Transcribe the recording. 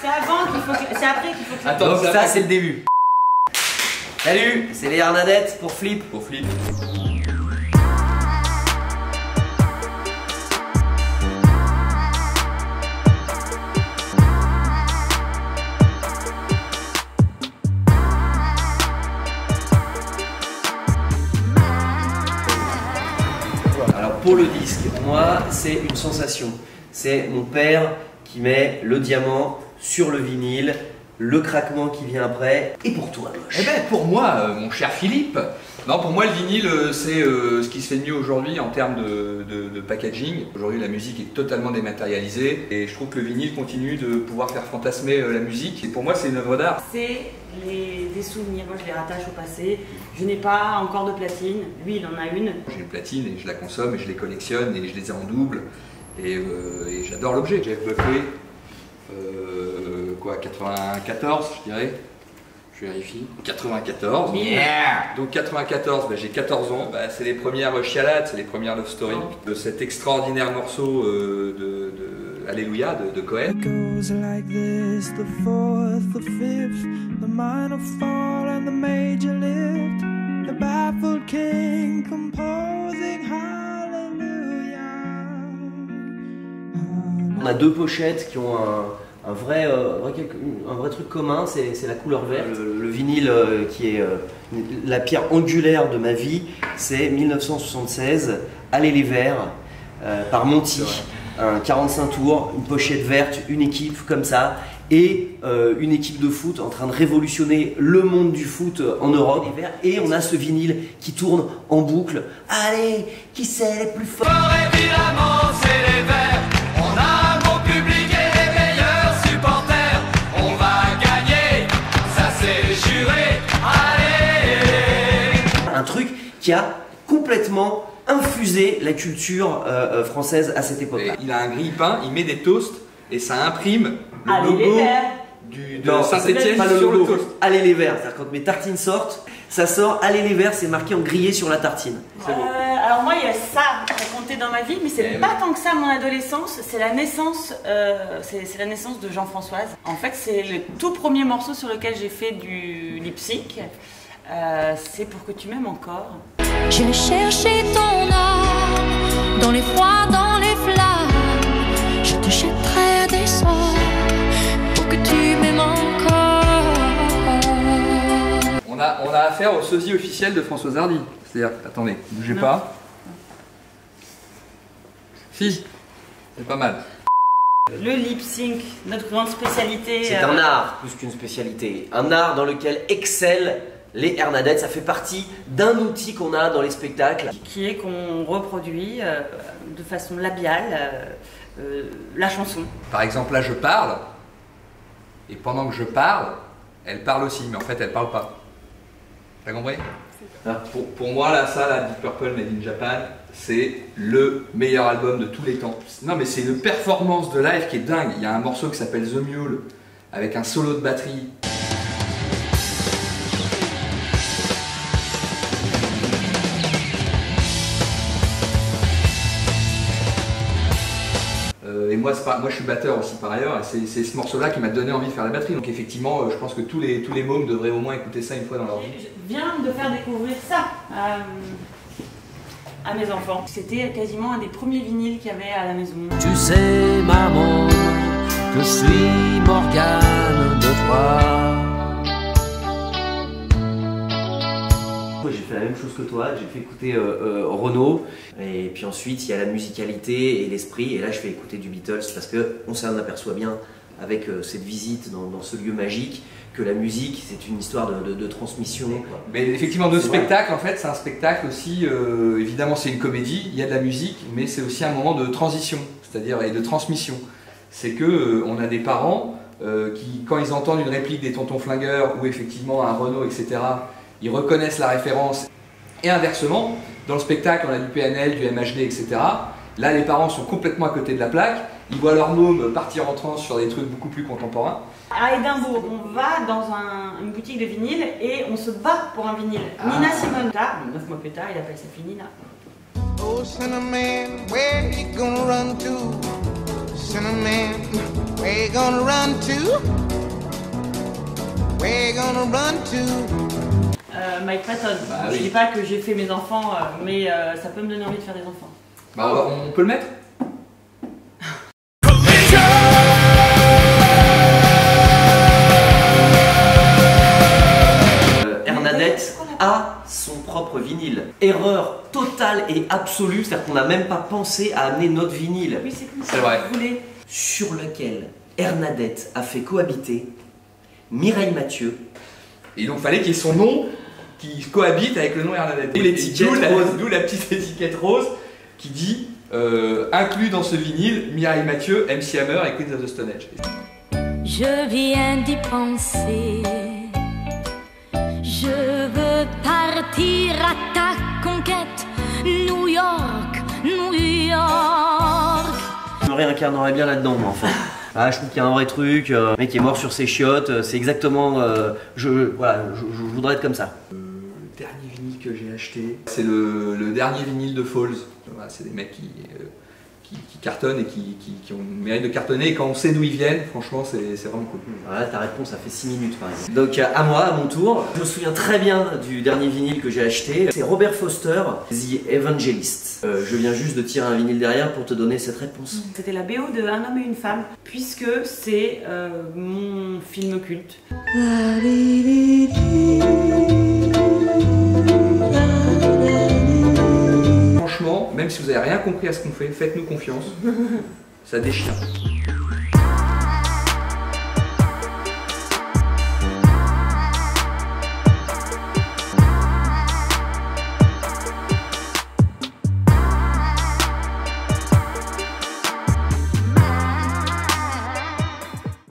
C'est avant qu'il faut que... C'est après qu'il faut que... Attends, Donc ça c'est le début. Salut, c'est les Hernadettes pour Flip. Pour flip. Alors pour le disque, moi c'est une sensation. C'est mon père qui met le diamant sur le vinyle, le craquement qui vient après. Et pour toi, Moche Eh ben pour moi, euh, mon cher Philippe, non pour moi le vinyle euh, c'est euh, ce qui se fait de mieux aujourd'hui en termes de, de- de packaging. Aujourd'hui la musique est totalement dématérialisée et je trouve que le vinyle continue de pouvoir faire fantasmer euh, la musique. Et pour moi c'est une œuvre d'art. C'est les... des souvenirs. Moi, je les rattache au passé. Je n'ai pas encore de platine. Lui, il en a une. J'ai une platine et je la consomme et je les collectionne et je les ai en double et, euh, et j'adore l'objet. Jeff Buckley, euh, quoi 94 je dirais. Je vérifie. 94. Yeah. Donc 94, bah, j'ai 14 ans, Bah, c'est les premières chialades, c'est les premières love stories de cet extraordinaire morceau euh, de, de Alléluia de, de Cohen. goes like this the fourth, the fifth, the minor fall and the major lift. The baffled king composing hallelujah. On a deux pochettes qui ont un, un vrai, euh, un vrai quelque- un vrai truc commun, c'est la couleur verte. Le, le vinyle euh, qui est euh, la pierre angulaire de ma vie, c'est 1976, Allez les Verts, euh, par Monty. Un 45 tours, une pochette verte, une équipe comme ça, et euh, une équipe de foot en train de révolutionner le monde du foot en Europe. Et on a ce vinyle qui tourne en boucle. Allez, qui c'est les plus forts? Évidemment, c'est les qui a complètement infusé la culture euh, euh, française à cette Et époque-là. il a un grille-pain, il met des toasts et ça imprime le Allez, les logo verts. du, de Non, Saint-Etienne c'est pas le sur le logo. toast. Allez les verts, c'est-à-dire quand mes tartines sortent, ça sort Allez les verts, c'est marqué en grillé sur la tartine. C'est beau. Euh, alors moi, il y a ça qui a compté dans ma vie, mais c'est Eh pas oui. tant que ça mon adolescence. C'est la naissance, euh, c'est c'est la naissance de Jean-Françoise. En fait, c'est le tout premier morceau sur lequel j'ai fait du lip sync. Euh, c'est pour que tu m'aimes encore. J'irai chercher ton âme dans les froids, dans les flammes. Je te jetterai des sorts pour que tu m'aimes encore. On a, on a affaire au sosie officiel de Françoise Hardy. C'est-à-dire, attendez, bougez Non. pas. Si, c'est pas mal. Le lip sync, notre grande spécialité. C'est euh, un art plus qu'une spécialité. Un art dans lequel excellent les Hernadettes. Ça fait partie d'un outil qu'on a dans les spectacles. qui est qu'on reproduit euh, de façon labiale euh, euh, la chanson. Par exemple, là, je parle, et pendant que je parle, elle parle aussi, mais en fait, elle parle pas. T'as compris? Ah. pour, pour moi, là, ça, là, Deep Purple Made in Japan, c'est le meilleur album de tous les temps. Non, mais c'est une performance de live qui est dingue. Il y a un morceau qui s'appelle The Mule, avec un solo de batterie. Et moi, c'est pas- moi, je suis batteur aussi par ailleurs, et c'est- ce morceau-là qui m'a donné envie de faire la batterie. Donc effectivement, euh, je pense que tous les, tous les mômes devraient au moins écouter ça une fois dans leur vie. Je viens de faire découvrir ça euh, à mes enfants. C'était quasiment un des premiers vinyles qu'il y avait à la maison. Tu sais, maman, je suis Morgane de toi. Fait la même chose que toi, j'ai fait écouter euh, euh, Renaud, et puis ensuite il y a la musicalité et l'esprit, et là je fais écouter du Beatles parce que on s'en aperçoit bien avec euh, cette visite dans, dans ce lieu magique que la musique c'est une histoire de, de- de transmission. quoi. Mais effectivement, vrai. spectacles, en fait, c'est un spectacle aussi. euh, évidemment, c'est une comédie, il y a de la musique, mais c'est aussi un moment de transition, c'est-à-dire et de transmission. C'est que euh, on a des parents qui, quand ils entendent une réplique des Tontons Flingueurs ou effectivement un Renault, etc., ils reconnaissent la référence. Et inversement, dans le spectacle, on a du PNL, du MHD, etc. Là, les parents sont complètement à côté de la plaque. Ils voient leur môme partir en transe sur des trucs beaucoup plus contemporains. À Édimbourg, on va dans un- une boutique de vinyle et on se bat pour un vinyle. Nina Simone, tard, neuf mois plus tard, il appelle sa fille Nina. Oh, Cinnamon, where you gonna run to? Cinnamon, where Where you gonna run to? Where you gonna run to? Euh, Mike Patton. Bah je oui. dis pas que j'ai fait mes enfants, euh, mais euh, ça peut me donner envie de faire des enfants. Bah, on, peut le mettre? Hernadette a son propre vinyle. Erreur totale et absolue, c'est-à-dire qu'on n'a même pas pensé à amener notre vinyle. Oui, c'est comme ça. C'est vrai. Vous voulez Sur lequel Hernadette a fait cohabiter Mireille Mathieu, Et donc fallait qu'il y ait son nom qui cohabite avec le nom Hernadette. D'où la- rose. D'où la petite étiquette rose qui dit euh, inclus dans ce vinyle Mireille Mathieu, MC Hammer et Queens of the Stone Age. Je viens d'y penser. Je veux partir à ta conquête. New York, New York. je me réincarnerais bien là-dedans, moi, en fait. Ah, je trouve qu'il y a un vrai truc, euh, mec est mort sur ses chiottes, euh, c'est exactement. euh, je, voilà, je, voudrais être comme ça. Le dernier vinyle que j'ai acheté, c'est le, dernier vinyle de Falls. C'est des mecs qui, euh, qui, qui cartonnent et qui, qui, qui ont le mérite de cartonner. Et quand on sait d'où ils viennent, franchement, c'est vraiment cool. Voilà, ta réponse, ça fait 6 minutes par exemple. Donc euh, à moi, à mon tour, je me souviens très bien du dernier vinyle que j'ai acheté. C'est Robert Foster, The Evangelist. Euh, je viens juste de tirer un vinyle derrière pour te donner cette réponse. C'était la BO de Un homme et une femme, puisque c'est euh, mon film culte. Si vous n'avez rien compris à ce qu'on fait, faites-nous confiance. Ça déchire.